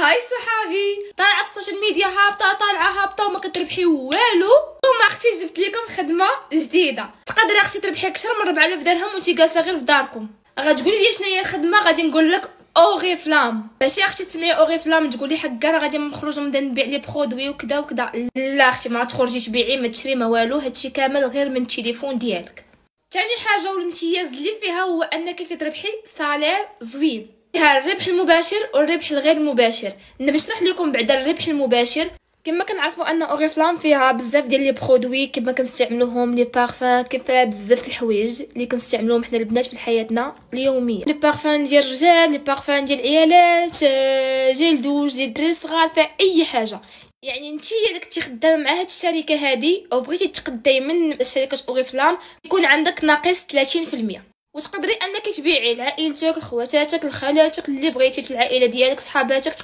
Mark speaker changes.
Speaker 1: هاي صحابي طالعة في ال social media هابطة طالعة هابطة وما كتربحي والو. وما أختي جبت لكم خدمة جديدة. تقدري أختي تربحي أكثر من 4000 درهم وانت جالسة غير في داركم. غتقولي لي شنو هي الخدمة؟ غادي نقول لك Oriflame ماشي أختي تسمعي Oriflame تقولي حكا راه غادي نخرج ونبدا نبيع les produits وكذا وكذا لا أختي ما تخرجي تبيعي ما تشري ما والو. هادشي كامل غير من التليفون ديالك. ثاني حاجة والامتياز اللي فيها هو أنك كتربحي salaire زوين. فيها الربح المباشر والربح الغير مباشر. باش نشرح لكم بعدا الربح المباشر. كما كنعرفوا أن Oriflame فيها بزاف ديال les produits كما كنستعملوهم les parfums كيف بزاف الحوايج اللي كنستعملوهم حنا البنات في حياتنا اليومية. les parfums ديال الرجال les parfums ديال العيالات آه، gel douche ديال الدراري الصغار فيها أي حاجة. يعني أنت الا كنتي خدامة مع هاد الشركة هادي أو بغيتي تقداي من شركه Oriflame يكون عندك ناقص 30% وتقدري أنك تبيعي لعائلتك لخواتاتك لخالاتك اللي بغيتي العائلة ديالك صحاباتك